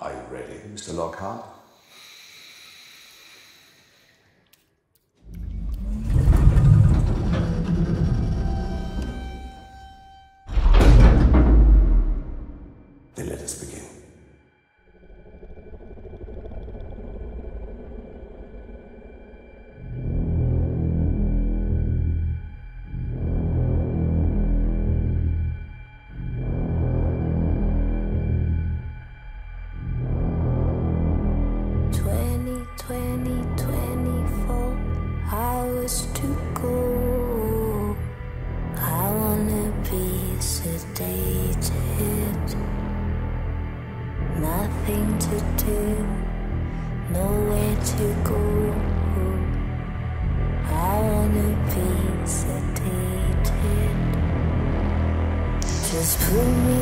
Are you ready, Mr. Lockhart? 20, 24 hours to go. I wanna be sedated. Nothing to do, nowhere to go. I wanna be sedated. Just put me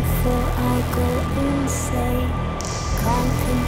before I go insane. Contemplate